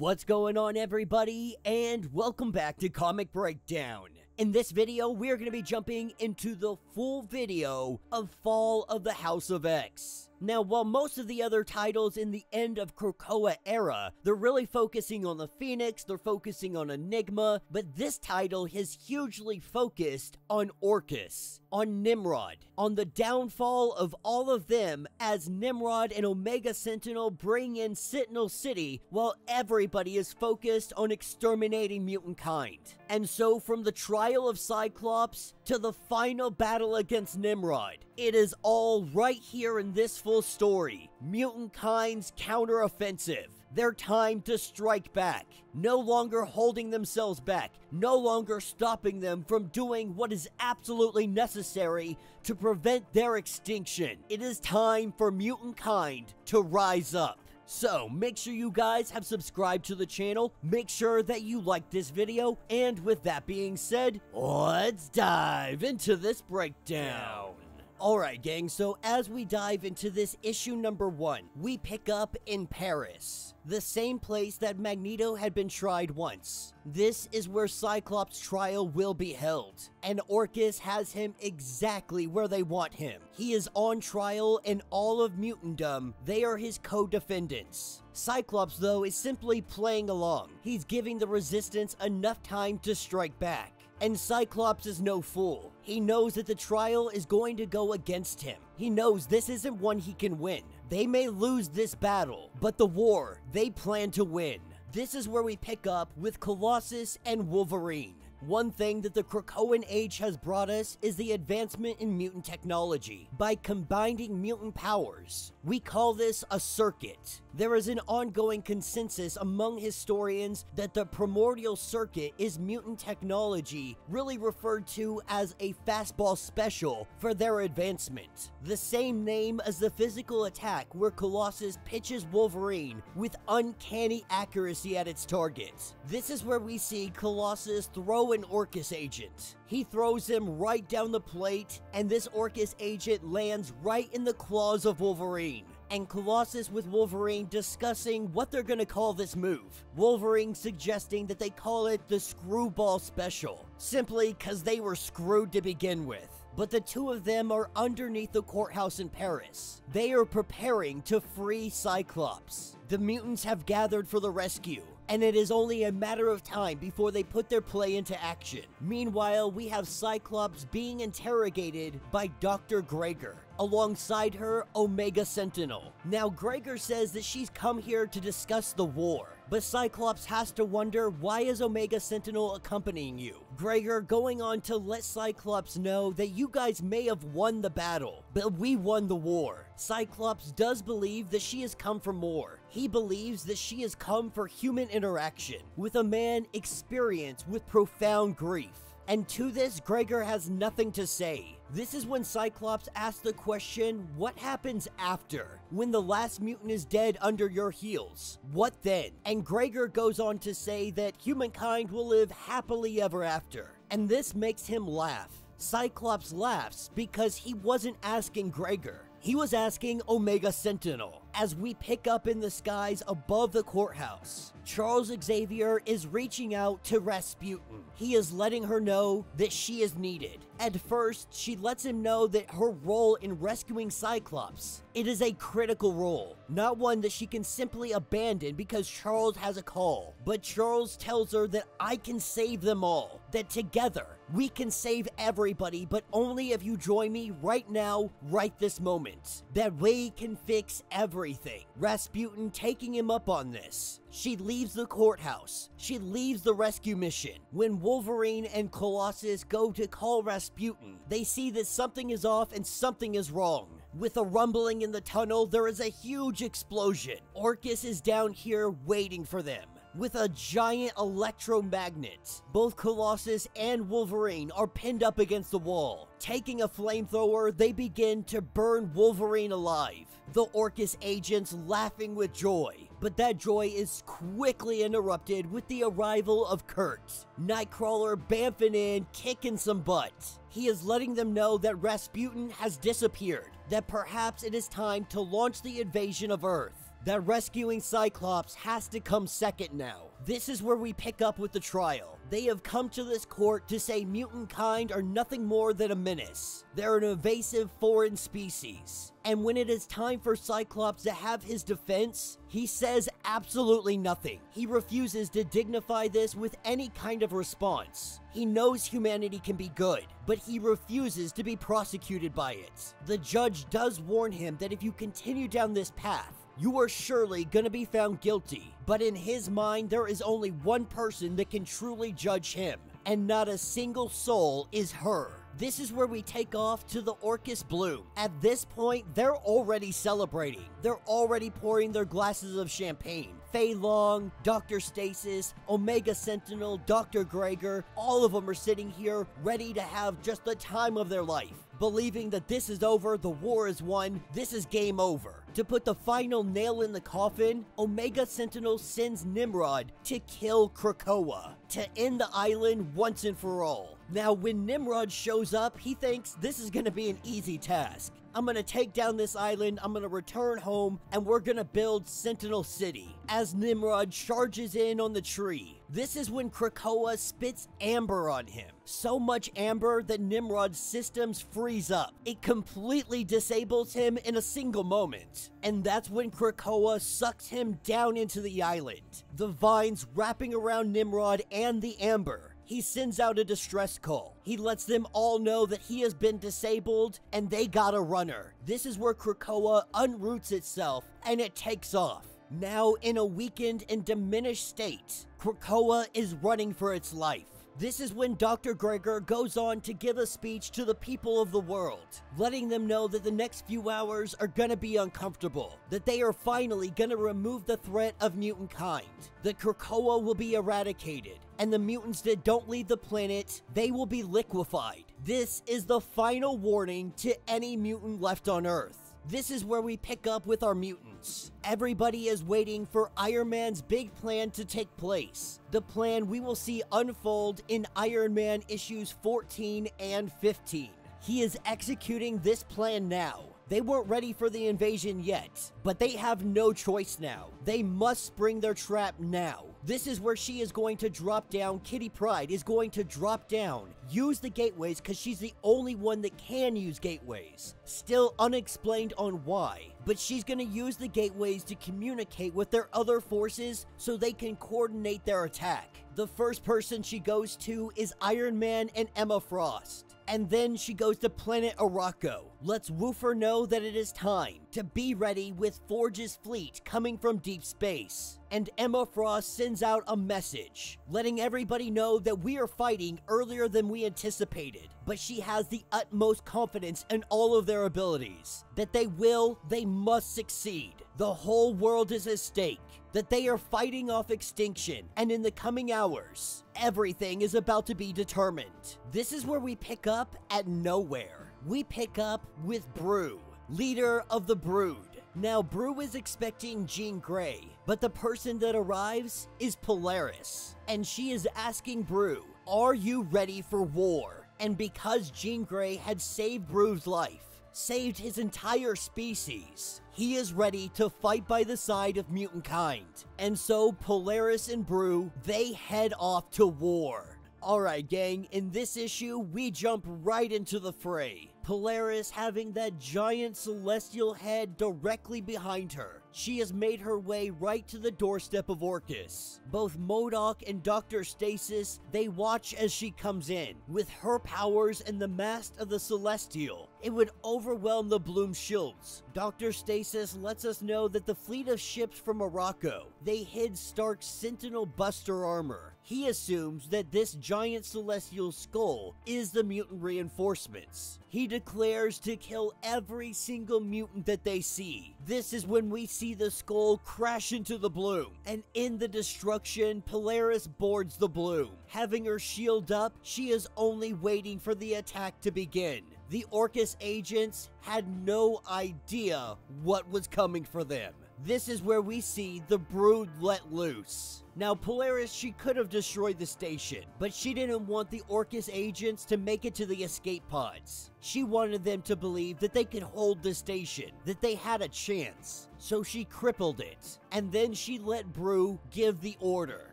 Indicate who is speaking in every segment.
Speaker 1: What's going on everybody and welcome back to Comic Breakdown. In this video, we're going to be jumping into the full video of Fall of the House of X. Now, while most of the other titles in the end of Krakoa era, they're really focusing on the Phoenix, they're focusing on Enigma, but this title has hugely focused on Orchis, on Nimrod, on the downfall of all of them as Nimrod and Omega Sentinel bring in Sentinel City while everybody is focused on exterminating mutant kind. And so from the trial of Cyclops to the final battle against Nimrod, it is all right here in this full story. Mutant Kind's counteroffensive. Their time to strike back. No longer holding themselves back. No longer stopping them from doing what is absolutely necessary to prevent their extinction. It is time for Mutant Kind to rise up. So, make sure you guys have subscribed to the channel, make sure that you like this video, and with that being said, let's dive into this breakdown. Alright gang, so as we dive into this issue number one, we pick up in Paris. The same place that Magneto had been tried once. This is where Cyclops' trial will be held, and Orchis has him exactly where they want him. He is on trial in all of Mutantdom, they are his co-defendants. Cyclops, though, is simply playing along. He's giving the Resistance enough time to strike back. And Cyclops is no fool. He knows that the trial is going to go against him. He knows this isn't one he can win. They may lose this battle, but the war, they plan to win. This is where we pick up with Colossus and Wolverine. One thing that the Krakoan Age has brought us is the advancement in mutant technology. By combining mutant powers, we call this a circuit. There is an ongoing consensus among historians that the primordial circuit is mutant technology, really referred to as a fastball special for their advancement. The same name as the physical attack where Colossus pitches Wolverine with uncanny accuracy at its target. This is where we see Colossus throw an Orchis agent. He throws him right down the plate, and this Orchis agent lands right in the claws of Wolverine and Colossus with Wolverine discussing what they're gonna call this move. Wolverine suggesting that they call it the Screwball Special, simply because they were screwed to begin with. But the two of them are underneath the courthouse in Paris. They are preparing to free Cyclops. The mutants have gathered for the rescue, and it is only a matter of time before they put their play into action. Meanwhile, we have Cyclops being interrogated by Dr. Gregor. Alongside her, Omega Sentinel. Now, Gregor says that she's come here to discuss the war, but Cyclops has to wonder why is Omega Sentinel accompanying you? Gregor going on to let Cyclops know that you guys may have won the battle, but we won the war. Cyclops does believe that she has come for more. He believes that she has come for human interaction with a man experienced with profound grief. And to this, Gregor has nothing to say. This is when Cyclops asks the question, what happens after? When the last mutant is dead under your heels? What then? And Gregor goes on to say that humankind will live happily ever after. And this makes him laugh. Cyclops laughs because he wasn't asking Gregor. He was asking Omega Sentinel as we pick up in the skies above the courthouse. Charles Xavier is reaching out to Rasputin. He is letting her know that she is needed. At first, she lets him know that her role in rescuing Cyclops, it is a critical role, not one that she can simply abandon because Charles has a call. But Charles tells her that I can save them all, that together we can save everybody, but only if you join me right now, right this moment. That we can fix everything. Rasputin taking him up on this. She leaves the courthouse. She leaves the rescue mission. When Wolverine and Colossus go to call Rasputin, they see that something is off and something is wrong. With a rumbling in the tunnel, there is a huge explosion. Orchis is down here waiting for them with a giant electromagnet. Both Colossus and Wolverine are pinned up against the wall. Taking a flamethrower, they begin to burn Wolverine alive. The Orchis agents laughing with joy, but that joy is quickly interrupted with the arrival of Kurt. Nightcrawler bamfing in, kicking some butt. He is letting them know that Rasputin has disappeared, that perhaps it is time to launch the invasion of Earth. that rescuing Cyclops has to come second now. This is where we pick up with the trial. They have come to this court to say mutant kind are nothing more than a menace. They're an invasive foreign species. And when it is time for Cyclops to have his defense, he says absolutely nothing. He refuses to dignify this with any kind of response. He knows humanity can be good, but he refuses to be prosecuted by it. The judge does warn him that if you continue down this path, you are surely gonna be found guilty. But in his mind, there is only one person that can truly judge him, and not a single soul is her. This is where we take off to the Orchis Bloom. At this point, they're already celebrating. They're already pouring their glasses of champagne. Feilong, Dr. Stasis, Omega Sentinel, Dr. Gregor, all of them are sitting here ready to have just the time of their life believing that this is over, the war is won, this is game over. To put the final nail in the coffin, Omega Sentinel sends Nimrod to kill Krakoa, to end the island once and for all. Now, when Nimrod shows up, he thinks this is gonna be an easy task. I'm gonna take down this island, I'm gonna return home, and we're gonna build Sentinel City. As Nimrod charges in on the tree, this is when Krakoa spits amber on him. So much amber that Nimrod's systems freeze up. It completely disables him in a single moment. And that's when Krakoa sucks him down into the island. The vines wrapping around Nimrod and the amber he sends out a distress call. He lets them all know that he has been disabled and they got a runner. This is where Krakoa unroots itself and it takes off. Now in a weakened and diminished state, Krakoa is running for its life. This is when Dr. Gregor goes on to give a speech to the people of the world, letting them know that the next few hours are gonna be uncomfortable, that they are finally gonna remove the threat of mutant kind, that Krakoa will be eradicated, and the mutants that don't leave the planet, they will be liquefied. This is the final warning to any mutant left on Earth. This is where we pick up with our mutants. Everybody is waiting for Iron Man's big plan to take place. The plan we will see unfold in Iron Man issues 14 and 15. He is executing this plan now. They weren't ready for the invasion yet, but they have no choice now. They must spring their trap now. This is where she is going to drop down. Kitty Pryde is going to drop down, use the gateways because she's the only one that can use gateways. Still unexplained on why, but she's going to use the gateways to communicate with their other forces so they can coordinate their attack. The first person she goes to is Iron Man and Emma Frost and then she goes to planet Arakko. Lets Woofer know that it is time to be ready with Forge's fleet coming from deep space. And Emma Frost sends out a message, letting everybody know that we are fighting earlier than we anticipated. But she has the utmost confidence in all of their abilities, that they will, they must succeed. The whole world is at stake, that they are fighting off extinction, and in the coming hours, everything is about to be determined. This is where we pick up at nowhere. We pick up with Broo, leader of the Brood. Now, Broo is expecting Jean Grey, but the person that arrives is Polaris, and she is asking Broo, Are you ready for war? And because Jean Grey had saved Broo's life, saved his entire species. He is ready to fight by the side of mutant kind. And so Polaris and Broo, they head off to war. Alright gang, in this issue, we jump right into the fray. Polaris having that giant celestial head directly behind her she has made her way right to the doorstep of Orchis. Both MODOK and Dr. Stasis, they watch as she comes in. With her powers and the Mast of the Celestial, it would overwhelm the Bloom shields. Dr. Stasis lets us know that the fleet of ships from Morocco, they hid Stark's Sentinel Buster armor. He assumes that this giant celestial skull is the mutant reinforcements. He declares to kill every single mutant that they see. This is when we see the skull crash into the bloom, and in the destruction, Polaris boards the bloom. Having her shield up, she is only waiting for the attack to begin. The Orchis agents had no idea what was coming for them. This is where we see the brood let loose. Now, Polaris, she could have destroyed the station, but she didn't want the Orchis agents to make it to the escape pods. She wanted them to believe that they could hold the station, that they had a chance. So she crippled it, and then she let Broo give the order.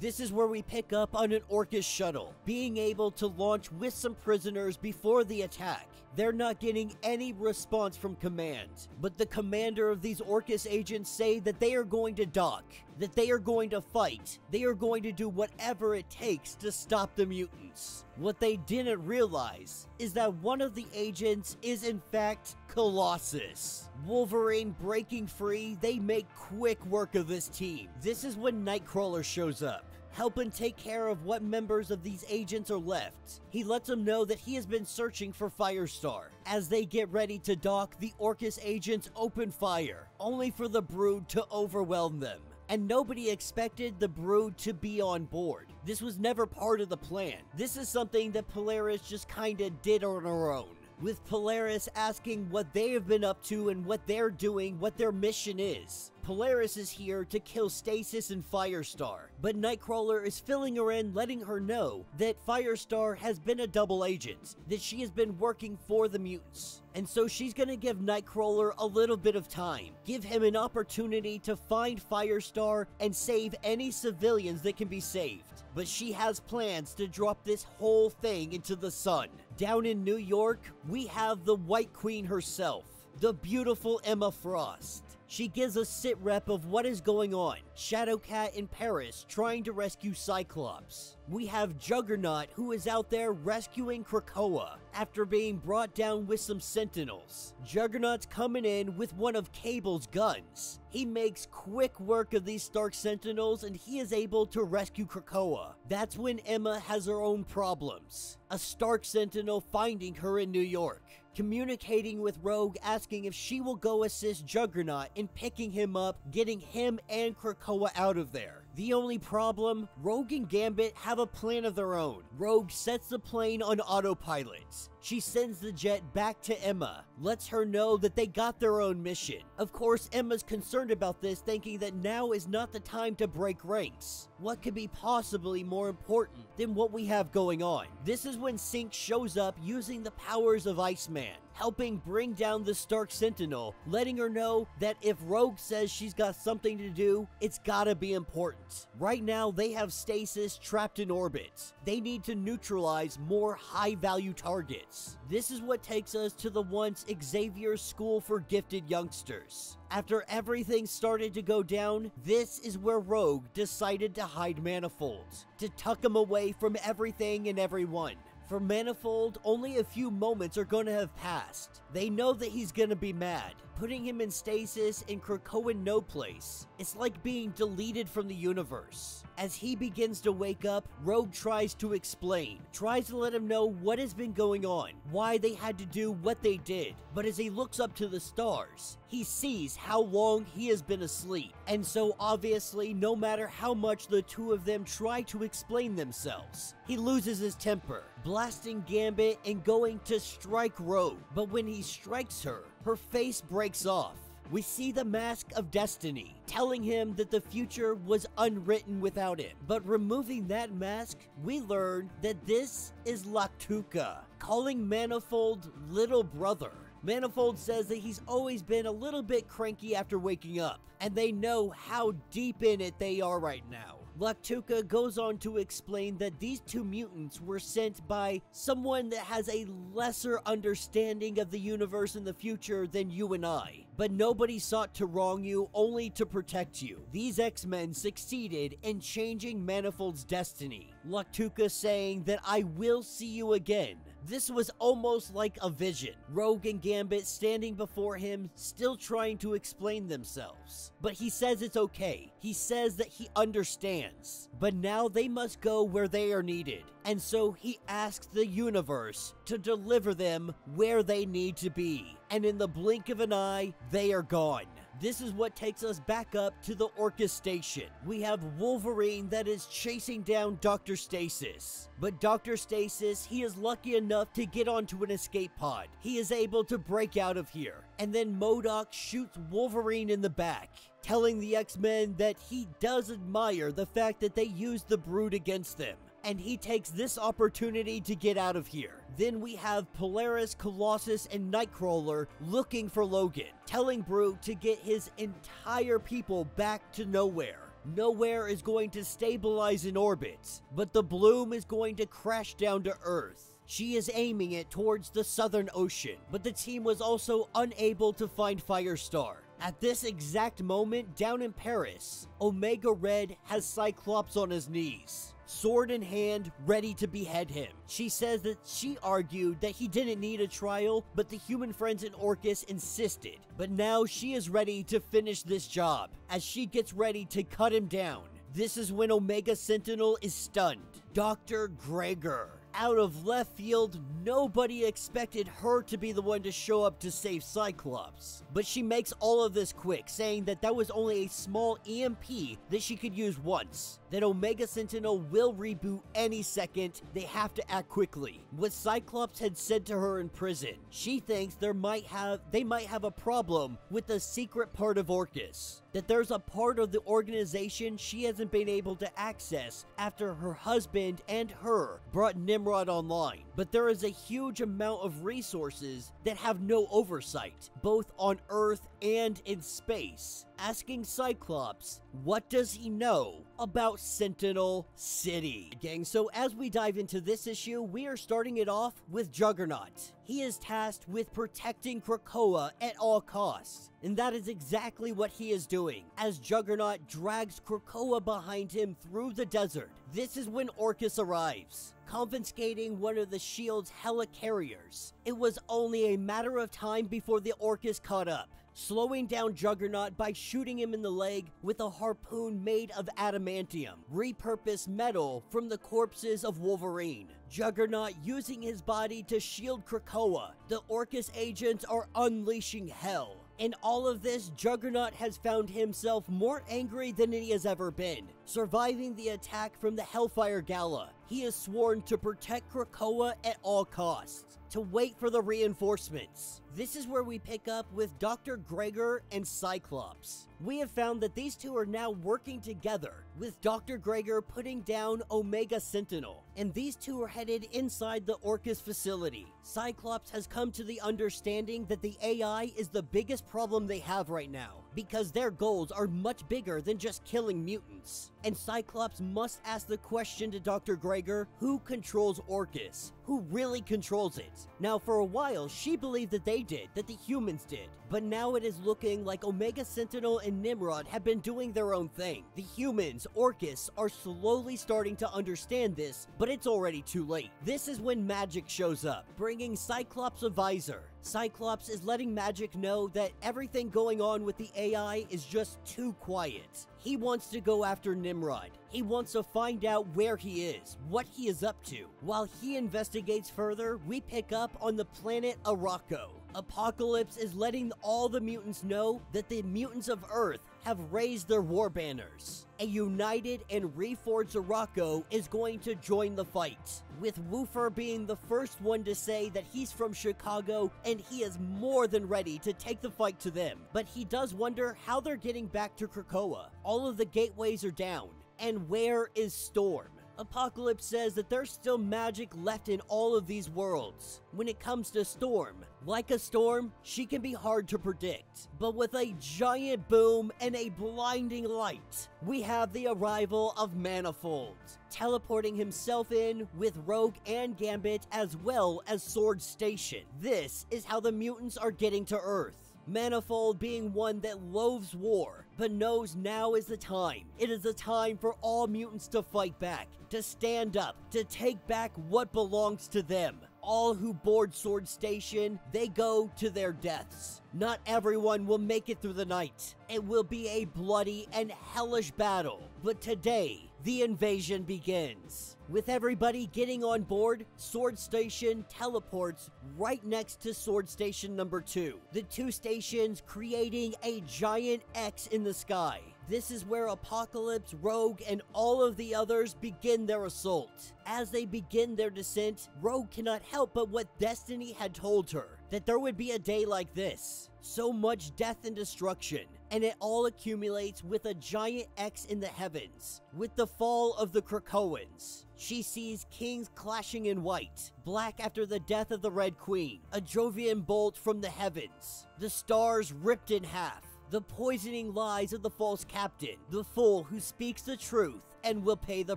Speaker 1: This is where we pick up on an Orchis shuttle, being able to launch with some prisoners before the attack. They're not getting any response from command, but the commander of these Orchis agents say that they are going to dock, that they are going to fight, they are going to do whatever it takes to stop the mutants. What they didn't realize is that one of the agents is in fact Colossus. Wolverine breaking free, they make quick work of this team. This is when Nightcrawler shows up helping take care of what members of these agents are left. He lets them know that he has been searching for Firestar. As they get ready to dock, the Orchis agents open fire, only for the Brood to overwhelm them and nobody expected the Brood to be on board. This was never part of the plan. This is something that Polaris just kinda did on her own with Polaris asking what they have been up to and what they're doing, what their mission is. Polaris is here to kill Stasis and Firestar, but Nightcrawler is filling her in, letting her know that Firestar has been a double agent, that she has been working for the mutants. And so she's gonna give Nightcrawler a little bit of time, give him an opportunity to find Firestar and save any civilians that can be saved. But she has plans to drop this whole thing into the sun. Down in New York, we have the White Queen herself, the beautiful Emma Frost. She gives a sit rep of what is going on. Shadowcat in Paris trying to rescue Cyclops. We have Juggernaut who is out there rescuing Krakoa after being brought down with some sentinels. Juggernaut's coming in with one of Cable's guns. He makes quick work of these Stark sentinels and he is able to rescue Krakoa. That's when Emma has her own problems. A Stark sentinel finding her in New York communicating with Rogue asking if she will go assist Juggernaut in picking him up, getting him and Krakoa out of there. The only problem, Rogue and Gambit have a plan of their own. Rogue sets the plane on autopilot. She sends the jet back to Emma, lets her know that they got their own mission. Of course, Emma's concerned about this, thinking that now is not the time to break ranks. What could be possibly more important than what we have going on? This is when Synch shows up using the powers of Iceman helping bring down the Stark Sentinel, letting her know that if Rogue says she's got something to do, it's gotta be important. Right now, they have Stasis trapped in orbit. They need to neutralize more high value targets. This is what takes us to the once Xavier School for Gifted Youngsters. After everything started to go down, this is where Rogue decided to hide Manifold, to tuck him away from everything and everyone. For Manifold, only a few moments are going to have passed. They know that he's going to be mad. Putting him in stasis in Krakoan no place. It's like being deleted from the universe. As he begins to wake up, Rogue tries to explain, tries to let him know what has been going on, why they had to do what they did. But as he looks up to the stars, he sees how long he has been asleep. And so obviously, no matter how much the two of them try to explain themselves, he loses his temper, blasting Gambit and going to strike Rogue. But when he strikes her, her face breaks off we see the Mask of Destiny telling him that the future was unwritten without it. But removing that mask, we learn that this is Lactuca, calling Manifold little brother. Manifold says that he's always been a little bit cranky after waking up, and they know how deep in it they are right now. Lactuca goes on to explain that these two mutants were sent by someone that has a lesser understanding of the universe in the future than you and I. But nobody sought to wrong you, only to protect you. These X-Men succeeded in changing Manifold's destiny. Lactuca saying that I will see you again. This was almost like a vision. Rogue and Gambit standing before him, still trying to explain themselves. But he says it's okay. He says that he understands. But now they must go where they are needed. And so he asks the universe to deliver them where they need to be. And in the blink of an eye, they are gone. This is what takes us back up to the Orchis station. We have Wolverine that is chasing down Dr. Stasis. But Dr. Stasis, he is lucky enough to get onto an escape pod. He is able to break out of here. And then MODOK shoots Wolverine in the back telling the X-Men that he does admire the fact that they used the Brood against them and he takes this opportunity to get out of here. Then we have Polaris, Colossus, and Nightcrawler looking for Logan, telling Brute to get his entire people back to nowhere. Nowhere is going to stabilize in orbit, but the Bloom is going to crash down to Earth. She is aiming it towards the Southern Ocean, but the team was also unable to find Firestar. At this exact moment, down in Paris, Omega Red has Cyclops on his knees sword in hand, ready to behead him. She says that she argued that he didn't need a trial, but the human friends in Orchis insisted. But now she is ready to finish this job, as she gets ready to cut him down. This is when Omega Sentinel is stunned. Dr. Gregor out of left field, nobody expected her to be the one to show up to save Cyclops. But she makes all of this quick, saying that that was only a small EMP that she could use once. That Omega Sentinel will reboot any second, they have to act quickly. What Cyclops had said to her in prison, she thinks there might have they might have a problem with the secret part of Orchis that there's a part of the organization she hasn't been able to access after her husband and her brought Nimrod online. But there is a huge amount of resources that have no oversight, both on Earth and in space asking Cyclops, what does he know about Sentinel City? Gang, so as we dive into this issue, we are starting it off with Juggernaut. He is tasked with protecting Krakoa at all costs. And that is exactly what he is doing, as Juggernaut drags Krakoa behind him through the desert. This is when Orchis arrives, confiscating one of the shield's helicarriers. It was only a matter of time before the Orchis caught up slowing down Juggernaut by shooting him in the leg with a harpoon made of adamantium, repurposed metal from the corpses of Wolverine. Juggernaut using his body to shield Krakoa. The Orchis agents are unleashing hell. In all of this, Juggernaut has found himself more angry than he has ever been, surviving the attack from the Hellfire Gala. He has sworn to protect Krakoa at all costs, to wait for the reinforcements. This is where we pick up with Dr. Gregor and Cyclops. We have found that these two are now working together, with Dr. Gregor putting down Omega Sentinel, and these two are headed inside the Orchis facility. Cyclops has come to the understanding that the AI is the biggest problem they have right now, because their goals are much bigger than just killing mutants. And Cyclops must ask the question to Dr. Gregor, who controls Orchis? Who really controls it? Now, for a while, she believed that they did, that the humans did. But now it is looking like Omega Sentinel and Nimrod have been doing their own thing. The humans, Orchis, are slowly starting to understand this, but it's already too late. This is when Magik shows up, bringing Cyclops a visor. Cyclops is letting Magik know that everything going on with the AI is just too quiet. He wants to go after Nimrod. He wants to find out where he is, what he is up to. While he investigates further, we pick up on the planet Arakko. Apocalypse is letting all the mutants know that the mutants of Earth have raised their war banners. A united and reforged Arakko is going to join the fight, with Woofer being the first one to say that he's from Chicago and he is more than ready to take the fight to them. But he does wonder how they're getting back to Krakoa. All of the gateways are down. And where is Storm? Apocalypse says that there's still magic left in all of these worlds. When it comes to Storm, like a storm, she can be hard to predict. But with a giant boom and a blinding light, we have the arrival of Manifold, teleporting himself in with Rogue and Gambit as well as Sword Station. This is how the mutants are getting to Earth. Manifold being one that loathes war, but knows now is the time. It is the time for all mutants to fight back, to stand up, to take back what belongs to them. All who board Sword Station, they go to their deaths. Not everyone will make it through the night. It will be a bloody and hellish battle. But today, the invasion begins. With everybody getting on board, Sword Station teleports right next to Sword Station number 2. The two stations creating a giant X in the sky. This is where Apocalypse, Rogue, and all of the others begin their assault. As they begin their descent, Rogue cannot help but what Destiny had told her that there would be a day like this. So much death and destruction, and it all accumulates with a giant X in the heavens. With the fall of the Krakoans, she sees kings clashing in white, black after the death of the Red Queen, a Jovian bolt from the heavens, the stars ripped in half, the poisoning lies of the false captain, the fool who speaks the truth and will pay the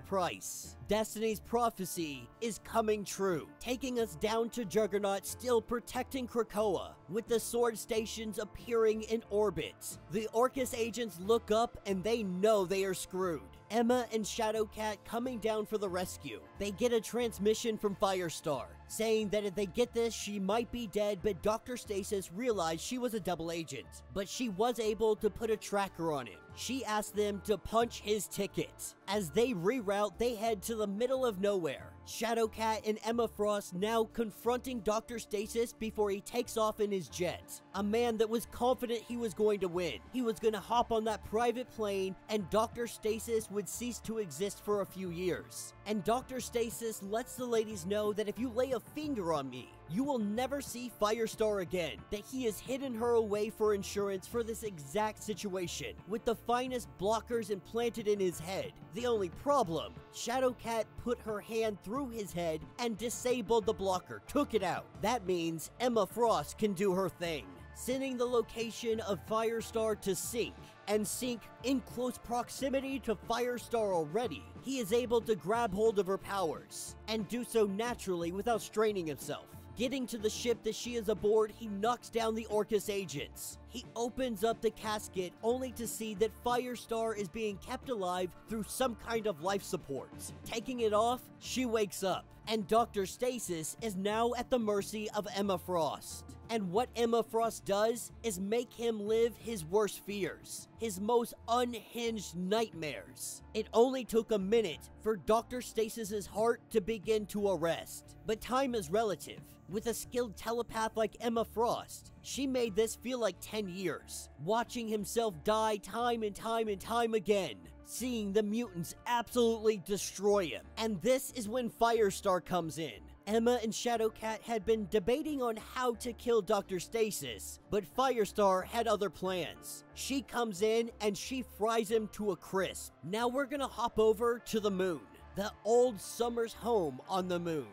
Speaker 1: price. Destiny's prophecy is coming true, taking us down to Juggernaut still protecting Krakoa, with the sword stations appearing in orbit. The Orchis agents look up and they know they are screwed. Emma and Shadowcat coming down for the rescue. They get a transmission from Firestar, saying that if they get this, she might be dead, but Dr. Stasis realized she was a double agent. But she was able to put a tracker on him. She asked them to punch his ticket. As they reroute, they head to the middle of nowhere. Shadowcat and Emma Frost now confronting Dr. Stasis before he takes off in his jet. A man that was confident he was going to win. He was going to hop on that private plane and Dr. Stasis would cease to exist for a few years. And Dr. Stasis lets the ladies know that if you lay a finger on me, you will never see Firestar again, that he has hidden her away for insurance for this exact situation, with the finest blockers implanted in his head. The only problem, Shadowcat put her hand through his head and disabled the blocker, took it out. That means Emma Frost can do her thing sending the location of Firestar to Synch, and Synch in close proximity to Firestar already. He is able to grab hold of her powers, and do so naturally without straining himself. Getting to the ship that she is aboard, he knocks down the Orchis agents. He opens up the casket only to see that Firestar is being kept alive through some kind of life support. Taking it off, she wakes up, and Dr. Stasis is now at the mercy of Emma Frost. And what Emma Frost does is make him live his worst fears, his most unhinged nightmares. It only took a minute for Dr. Stasis's heart to begin to arrest. But time is relative. With a skilled telepath like Emma Frost, she made this feel like 10 years, watching himself die time and time and time again, seeing the mutants absolutely destroy him. And this is when Firestar comes in. Emma and Shadowcat had been debating on how to kill Dr. Stasis, but Firestar had other plans. She comes in and she fries him to a crisp. Now we're gonna hop over to the moon, the old Summer's home on the moon.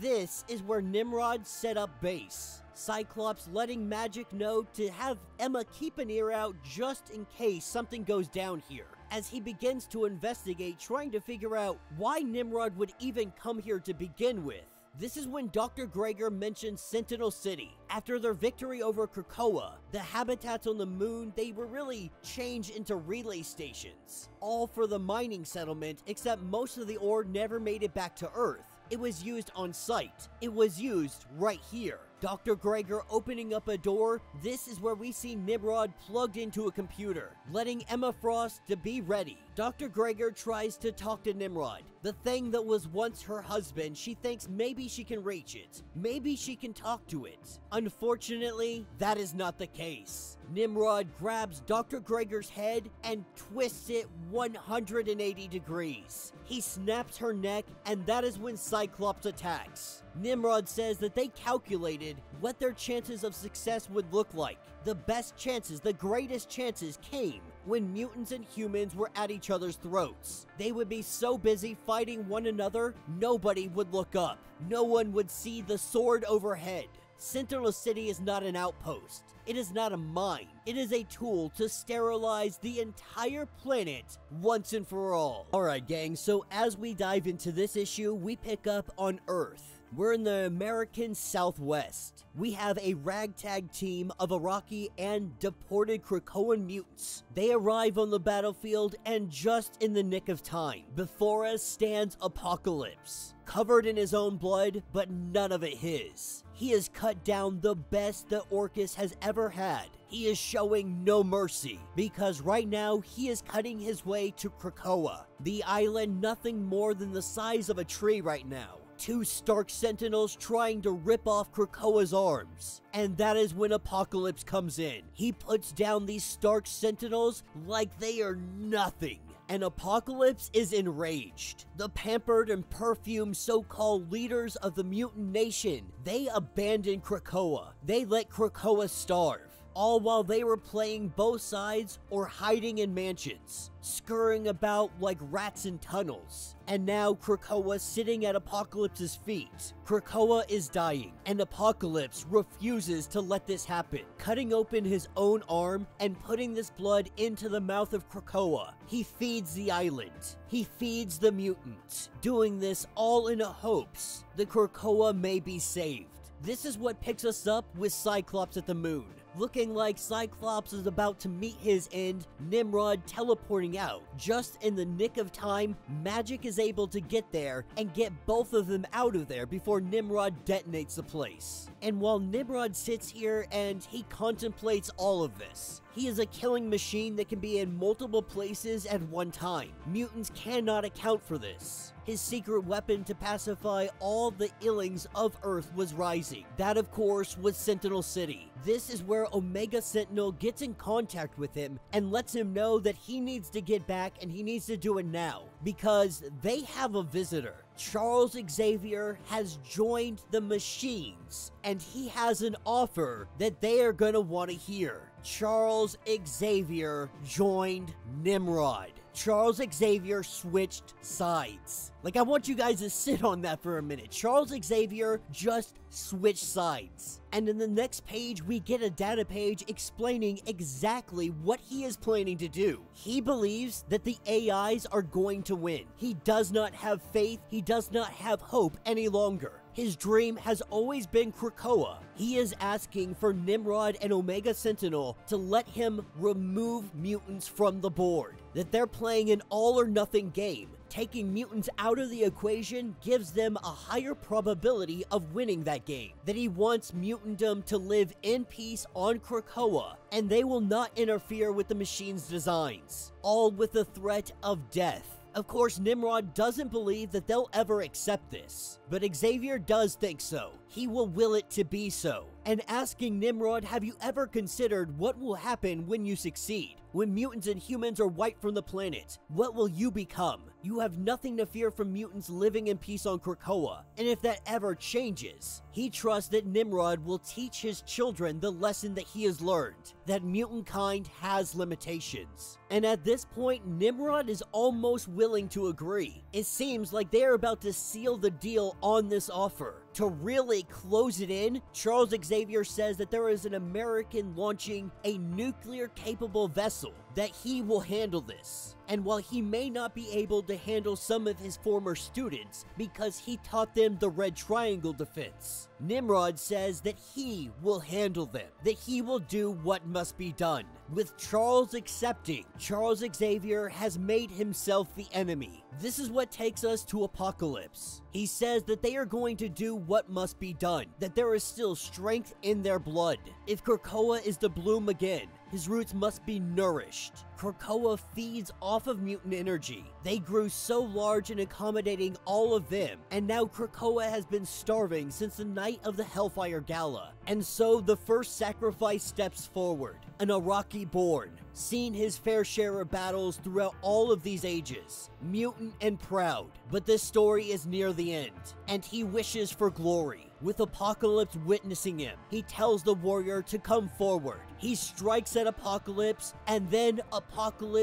Speaker 1: This is where Nimrod set up base. Cyclops letting Magik know to have Emma keep an ear out just in case something goes down here. As he begins to investigate, trying to figure out why Nimrod would even come here to begin with. This is when Dr. Gregor mentions Sentinel City. After their victory over Krakoa, the habitats on the moon, they were really changed into relay stations. All for the mining settlement, except most of the ore never made it back to Earth. It was used on site. It was used right here. Dr. Gregor opening up a door, this is where we see Nimrod plugged into a computer, letting Emma Frost to be ready. Dr. Gregor tries to talk to Nimrod, the thing that was once her husband. She thinks maybe she can reach it. Maybe she can talk to it. Unfortunately, that is not the case. Nimrod grabs Dr. Gregor's head and twists it 180 degrees. He snaps her neck, and that is when Cyclops attacks. Nimrod says that they calculated what their chances of success would look like. The best chances, the greatest chances came when mutants and humans were at each other's throats. They would be so busy fighting one another, nobody would look up. No one would see the sword overhead. Sentinel City is not an outpost. It is not a mine. It is a tool to sterilize the entire planet once and for all. Alright gang, so as we dive into this issue, we pick up on Earth. We're in the American Southwest. We have a ragtag team of Arakkii and deported Krakoan mutants. They arrive on the battlefield and just in the nick of time. Before us stands Apocalypse, covered in his own blood, but none of it his. He has cut down the best that Orchis has ever had. He is showing no mercy because right now he is cutting his way to Krakoa, the island nothing more than the size of a tree right now two Stark Sentinels trying to rip off Krakoa's arms. And that is when Apocalypse comes in. He puts down these Stark Sentinels like they are nothing and Apocalypse is enraged. The pampered and perfumed so-called leaders of the mutant nation, they abandon Krakoa. They let Krakoa starve all while they were playing both sides or hiding in mansions, scurrying about like rats in tunnels. And now Krakoa sitting at Apocalypse's feet. Krakoa is dying, and Apocalypse refuses to let this happen, cutting open his own arm and putting this blood into the mouth of Krakoa. He feeds the island. He feeds the mutants, doing this all in hopes that Krakoa may be saved. This is what picks us up with Cyclops at the moon looking like Cyclops is about to meet his end, Nimrod teleporting out. Just in the nick of time, Magik is able to get there and get both of them out of there before Nimrod detonates the place. And while Nimrod sits here and he contemplates all of this, he is a killing machine that can be in multiple places at one time. Mutants cannot account for this. His secret weapon to pacify all the illings of Earth was rising. That, of course, was Sentinel City. This is where Omega Sentinel gets in contact with him and lets him know that he needs to get back and he needs to do it now because they have a visitor. Charles Xavier has joined the machines and he has an offer that they are going to want to hear. Charles Xavier joined Nimrod. Charles Xavier switched sides. Like, I want you guys to sit on that for a minute. Charles Xavier just switched sides. And in the next page, we get a data page explaining exactly what he is planning to do. He believes that the AIs are going to win. He does not have faith, he does not have hope any longer. His dream has always been Krakoa. He is asking for Nimrod and Omega Sentinel to let him remove mutants from the board. That they're playing an all or nothing game. Taking mutants out of the equation gives them a higher probability of winning that game. That he wants mutantdom to live in peace on Krakoa, and they will not interfere with the machine's designs. All with the threat of death. Of course, Nimrod doesn't believe that they'll ever accept this, but Xavier does think so. He will will it to be so. And asking Nimrod, have you ever considered what will happen when you succeed? When mutants and humans are wiped from the planet, what will you become? You have nothing to fear from mutants living in peace on Krakoa, and if that ever changes, he trusts that Nimrod will teach his children the lesson that he has learned, that mutant kind has limitations. And at this point, Nimrod is almost willing to agree. It seems like they are about to seal the deal on this offer. To really close it in, Charles Xavier says that there is an American launching a nuclear capable vessel, that he will handle this. And while he may not be able to handle some of his former students because he taught them the Red Triangle defense, Nimrod says that he will handle them, that he will do what must be done. With Charles accepting, Charles Xavier has made himself the enemy. This is what takes us to Apocalypse. He says that they are going to do what must be done, that there is still strength in their blood. If Krakoa is to bloom again, his roots must be nourished. Krakoa feeds off of mutant energy. They grew so large in accommodating all of them, and now Krakoa has been starving since the night of the Hellfire Gala. And so the first sacrifice steps forward, an Arakkii born, seen his fair share of battles throughout all of these ages, mutant and proud. But this story is near the end, and he wishes for glory. With Apocalypse witnessing him, he tells the warrior to come forward. He strikes at Apocalypse, and then Apocalypse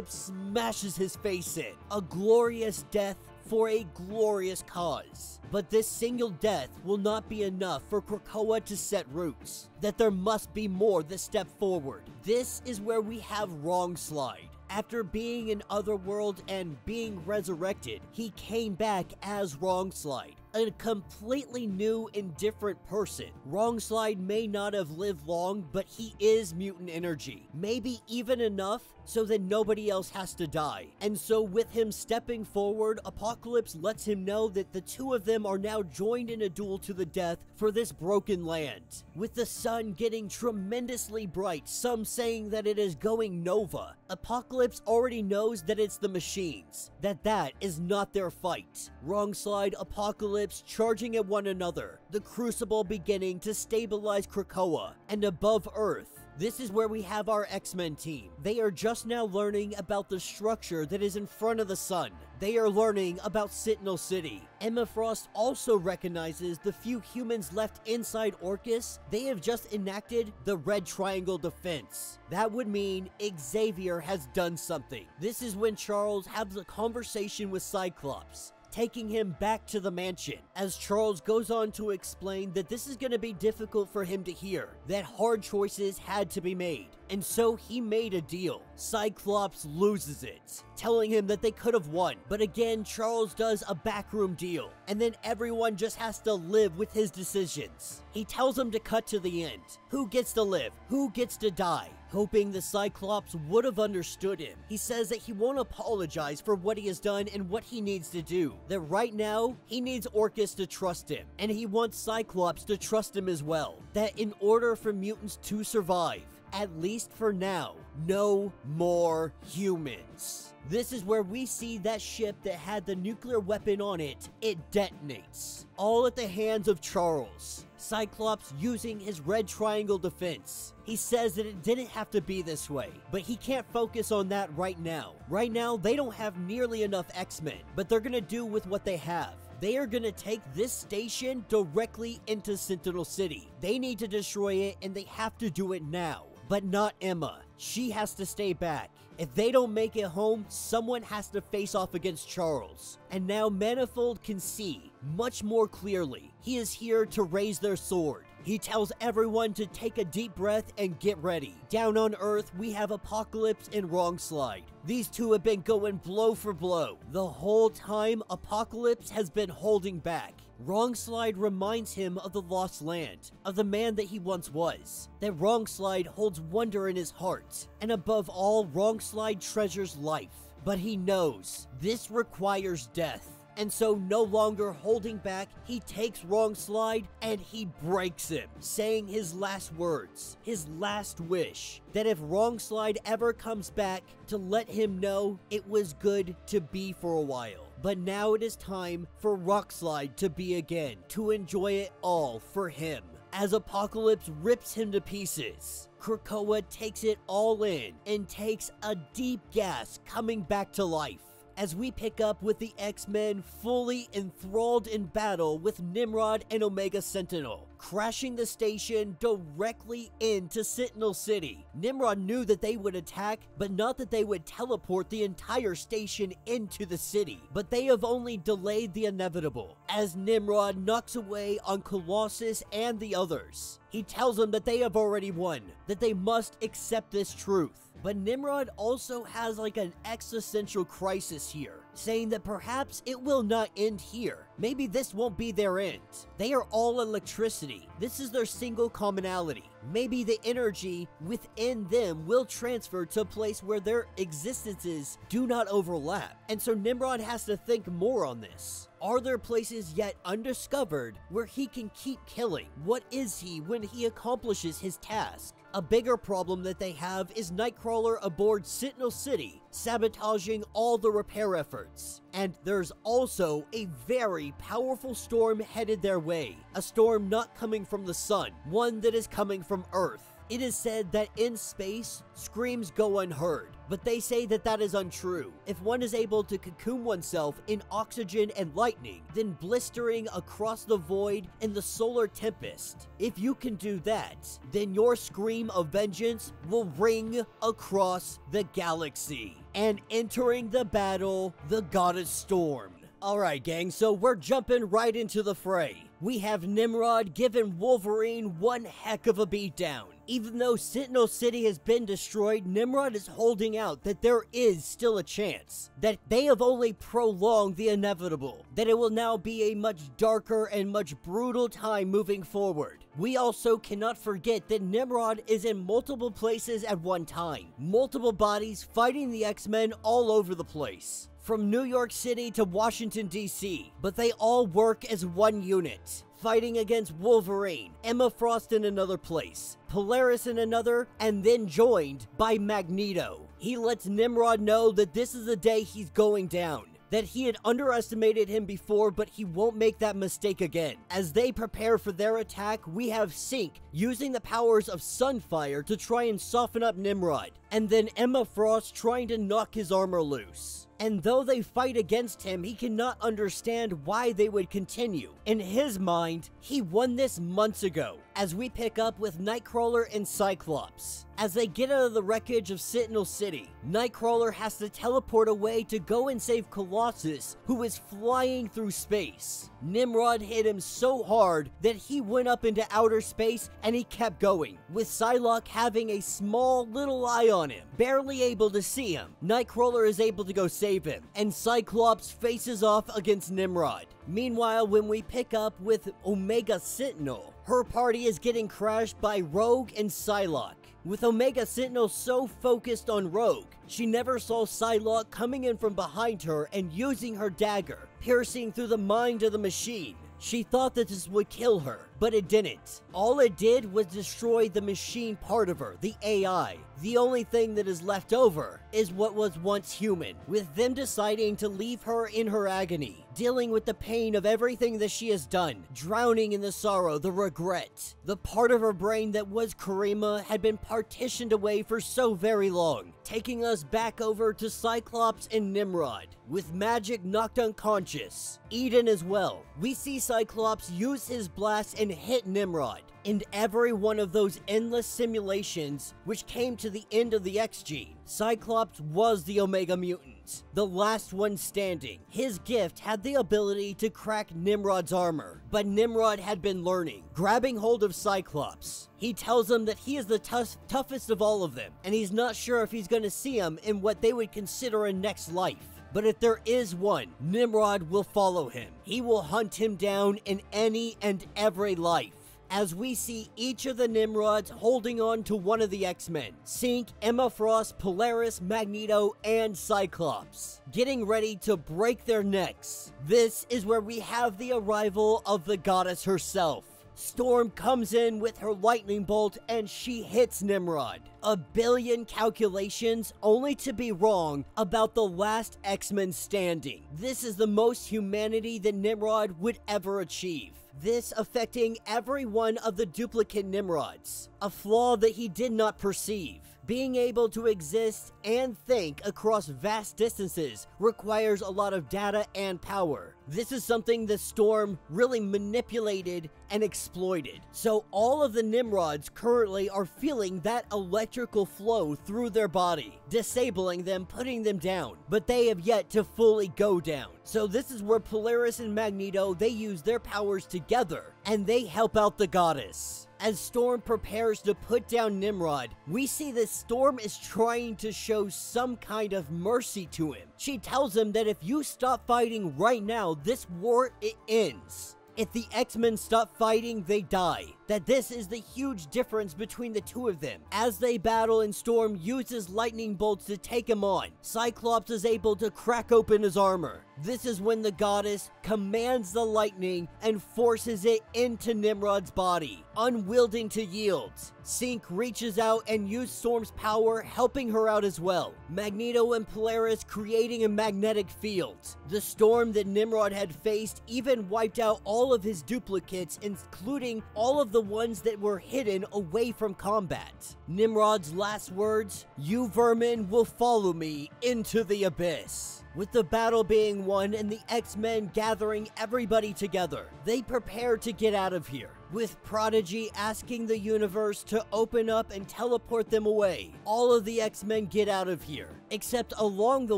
Speaker 1: smashes his face in. A glorious death for a glorious cause. But this single death will not be enough for Krakoa to set roots. That there must be more that step forward. This is where we have Wrong Slide. After being in Otherworld and being resurrected, he came back as Wrong Slide. A completely new and different person. Wrongslide may not have lived long, but he is mutant energy. Maybe even enough so that nobody else has to die. And so with him stepping forward, Apocalypse lets him know that the two of them are now joined in a duel to the death for this broken land. With the sun getting tremendously bright, some saying that it is going nova, Apocalypse already knows that it's the machines, that that is not their fight. Wrongslide, Apocalypse charging at one another, the Crucible beginning to stabilize Krakoa, and above Earth, this is where we have our X-Men team. They are just now learning about the structure that is in front of the sun. They are learning about Sentinel City. Emma Frost also recognizes the few humans left inside Orchis. They have just enacted the Red Triangle Defense. That would mean Xavier has done something. This is when Charles has a conversation with Cyclops taking him back to the mansion, as Charles goes on to explain that this is going to be difficult for him to hear, that hard choices had to be made, and so he made a deal. Cyclops loses it, telling him that they could have won, but again, Charles does a backroom deal, and then everyone just has to live with his decisions. He tells them to cut to the end. Who gets to live? Who gets to die? Hoping the Cyclops would have understood him. He says that he won't apologize for what he has done and what he needs to do. That right now, he needs Orchis to trust him, and he wants Cyclops to trust him as well. That in order for mutants to survive, at least for now, no more humans. This is where we see that ship that had the nuclear weapon on it, it detonates. All at the hands of Charles. Cyclops using his red triangle defense. He says that it didn't have to be this way, but he can't focus on that right now. Right now, they don't have nearly enough X-Men, but they're gonna do with what they have they are going to take this station directly into Sentinel City. They need to destroy it and they have to do it now. But not Emma. She has to stay back. If they don't make it home, someone has to face off against Charles. And now Manifold can see much more clearly. He is here to raise their sword. He tells everyone to take a deep breath and get ready. Down on Earth, we have Apocalypse and Rockslide. These two have been going blow for blow. The whole time, Apocalypse has been holding back. Rockslide reminds him of the lost land, of the man that he once was. That Rockslide holds wonder in his heart, and above all, Rockslide treasures life. But he knows this requires death. And so, no longer holding back, he takes Rockslide and he breaks him, saying his last words, his last wish, that if Rockslide ever comes back, to let him know it was good to be for a while. But now it is time for Rockslide to be again, to enjoy it all for him. As Apocalypse rips him to pieces, Krakoa takes it all in and takes a deep gas coming back to life as we pick up with the X-Men fully enthralled in battle with Nimrod and Omega Sentinel crashing the station directly into Sentinel City. Nimrod knew that they would attack, but not that they would teleport the entire station into the city. But they have only delayed the inevitable, as Nimrod knocks away on Colossus and the others. He tells them that they have already won, that they must accept this truth. But Nimrod also has like an existential crisis here, saying that perhaps it will not end here. Maybe this won't be their end. They are all electricity. This is their single commonality. Maybe the energy within them will transfer to a place where their existences do not overlap. And so Nimrod has to think more on this. Are there places yet undiscovered where he can keep killing? What is he when he accomplishes his task? A bigger problem that they have is Nightcrawler aboard Sentinel City, sabotaging all the repair efforts. And there's also a very powerful storm headed their way. A storm not coming from the sun, one that is coming from Earth. It is said that in space, screams go unheard, but they say that that is untrue. If one is able to cocoon oneself in oxygen and lightning, then blistering across the void in the solar tempest, if you can do that, then your scream of vengeance will ring across the galaxy. And entering the battle, the goddess Storm. Alright, gang, so we're jumping right into the fray. We have Nimrod giving Wolverine one heck of a beatdown. Even though Sentinel City has been destroyed, Nimrod is holding out that there is still a chance. That they have only prolonged the inevitable. That it will now be a much darker and much brutal time moving forward. We also cannot forget that Nimrod is in multiple places at one time. Multiple bodies fighting the X-Men all over the place from New York City to Washington, D.C., but they all work as one unit, fighting against Wolverine, Emma Frost in another place, Polaris in another, and then joined by Magneto. He lets Nimrod know that this is the day he's going down that he had underestimated him before, but he won't make that mistake again. As they prepare for their attack, we have Synch using the powers of Sunfire to try and soften up Nimrod, and then Emma Frost trying to knock his armor loose. And though they fight against him, he cannot understand why they would continue. In his mind, he won this months ago, as we pick up with Nightcrawler and Cyclops. As they get out of the wreckage of Sentinel City, Nightcrawler has to teleport away to go and save Colossus, who is flying through space. Nimrod hit him so hard that he went up into outer space and he kept going, with Psylocke having a small little eye on him, barely able to see him. Nightcrawler is able to go save him, and Cyclops faces off against Nimrod. Meanwhile, when we pick up with Omega Sentinel, her party is getting crashed by Rogue and Psylocke. With Omega Sentinel so focused on Rogue, she never saw Psylocke coming in from behind her and using her dagger, piercing through the mind of the machine. She thought that this would kill her, but it didn't. All it did was destroy the machine part of her, the AI. The only thing that is left over is what was once human, with them deciding to leave her in her agony, dealing with the pain of everything that she has done, drowning in the sorrow, the regret. The part of her brain that was Karima had been partitioned away for so very long, taking us back over to Cyclops and Nimrod, with Magik knocked unconscious. Eden as well. We see Cyclops use his blast and hit Nimrod, in every one of those endless simulations which came to the end of the X gene. Cyclops was the Omega Mutant, the last one standing. His gift had the ability to crack Nimrod's armor, but Nimrod had been learning, grabbing hold of Cyclops. He tells him that he is the toughest of all of them, and he's not sure if he's going to see him in what they would consider a next life. But if there is one, Nimrod will follow him. He will hunt him down in any and every life as we see each of the Nimrods holding on to one of the X-Men. Synch, Emma Frost, Polaris, Magneto, and Cyclops. Getting ready to break their necks. This is where we have the arrival of the goddess herself. Storm comes in with her lightning bolt and she hits Nimrod. A billion calculations only to be wrong about the last X-Men standing. This is the most humanity that Nimrod would ever achieve this affecting every one of the duplicate Nimrods, a flaw that he did not perceive. Being able to exist and think across vast distances requires a lot of data and power. This is something the Storm really manipulated and exploited. So all of the Nimrods currently are feeling that electrical flow through their body, disabling them, putting them down, but they have yet to fully go down. So this is where Polaris and Magneto, they use their powers together, and they help out the goddess. As Storm prepares to put down Nimrod, we see that Storm is trying to show some kind of mercy to him. She tells him that if you stop fighting right now, this war, it ends. If the X-Men stop fighting, they die. That this is the huge difference between the two of them. As they battle and Storm uses lightning bolts to take him on, Cyclops is able to crack open his armor. This is when the goddess commands the lightning and forces it into Nimrod's body, unwilling to yield. Synch reaches out and uses Storm's power, helping her out as well. Magneto and Polaris creating a magnetic field. The storm that Nimrod had faced even wiped out all of his duplicates, including all of the ones that were hidden away from combat. Nimrod's last words, You vermin will follow me into the abyss. With the battle being won and the X-Men gathering everybody together, they prepare to get out of here. With Prodigy asking the universe to open up and teleport them away. All of the X-Men get out of here, except along the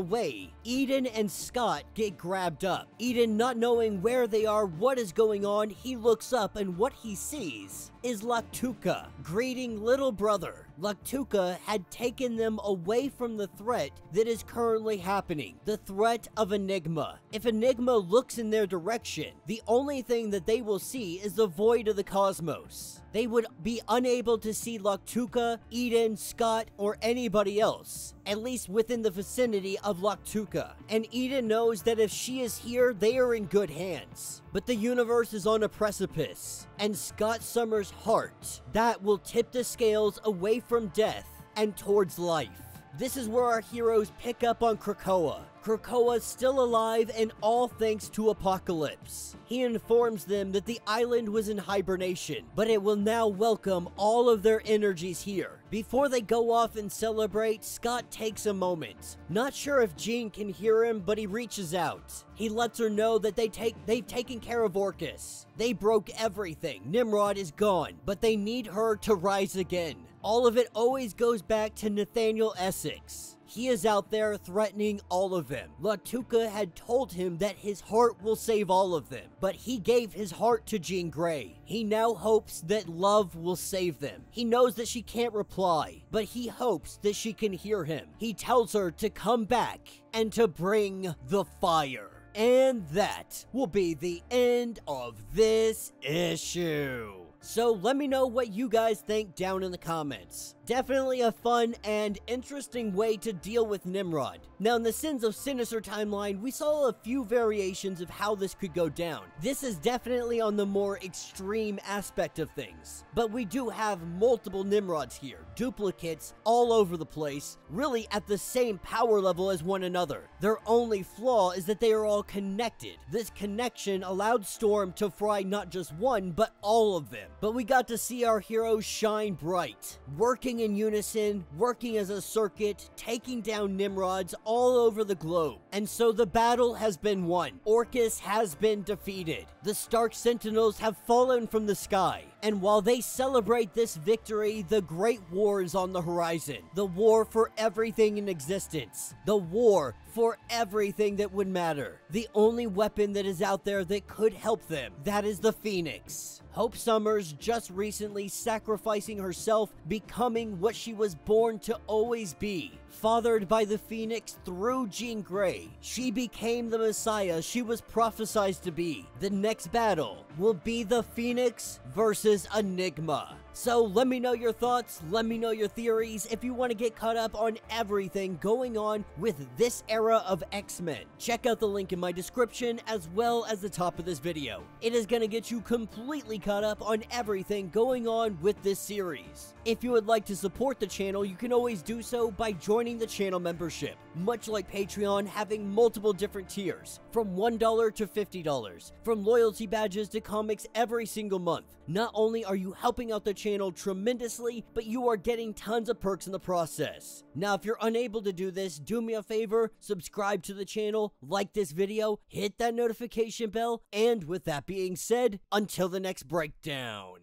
Speaker 1: way, Eden and Scott get grabbed up. Eden not knowing where they are, what is going on, he looks up and what he sees is Lactuca greeting little brother. Lactuca had taken them away from the threat that is currently happening, the threat of Enigma. If Enigma looks in their direction, the only thing that they will see is the void of the cosmos. They would be unable to see Lactuca, Eden, Scott, or anybody else, at least within the vicinity of Lactuca. And Eden knows that if she is here, they are in good hands. But the universe is on a precipice, and Scott Summers' heart, that will tip the scales away from death and towards life. This is where our heroes pick up on Krakoa, Krakoa's still alive and all thanks to Apocalypse. He informs them that the island was in hibernation, but it will now welcome all of their energies here. Before they go off and celebrate, Scott takes a moment. Not sure if Jean can hear him, but he reaches out. He lets her know that they take they've taken care of Orchis. They broke everything. Nimrod is gone, but they need her to rise again. All of it always goes back to Nathaniel Essex. He is out there threatening all of them. Lactuca had told him that his heart will save all of them, but he gave his heart to Jean Grey. He now hopes that love will save them. He knows that she can't reply, but he hopes that she can hear him. He tells her to come back and to bring the fire. And that will be the end of this issue. So let me know what you guys think down in the comments. Definitely a fun and interesting way to deal with Nimrod. Now in the Sins of Sinister timeline, we saw a few variations of how this could go down. This is definitely on the more extreme aspect of things. But we do have multiple Nimrods here, duplicates all over the place, really at the same power level as one another. Their only flaw is that they are all connected. This connection allowed Storm to fry not just one, but all of them. But we got to see our heroes shine bright, working in unison, working as a circuit, taking down Nimrods all over the globe. And so the battle has been won. Orchis has been defeated. The Stark Sentinels have fallen from the sky. And while they celebrate this victory, the Great War is on the horizon. The war for everything in existence. The war for everything that would matter. The only weapon that is out there that could help them, that is the Phoenix. Hope Summers just recently sacrificing herself, becoming what she was born to always be. Fathered by the Phoenix through Jean Grey, she became the Messiah she was prophesied to be. The next battle will be the Phoenix versus Enigma. So let me know your thoughts, let me know your theories if you want to get caught up on everything going on with this era of X-Men. Check out the link in my description as well as the top of this video. It is going to get you completely caught up on everything going on with this series. If you would like to support the channel, you can always do so by joining the channel membership. Much like Patreon, having multiple different tiers, from $1 to $50, from loyalty badges to comics every single month. Not only are you helping out the channel tremendously, but you are getting tons of perks in the process. Now, if you're unable to do this, do me a favor, subscribe to the channel, like this video, hit that notification bell, and with that being said, until the next breakdown.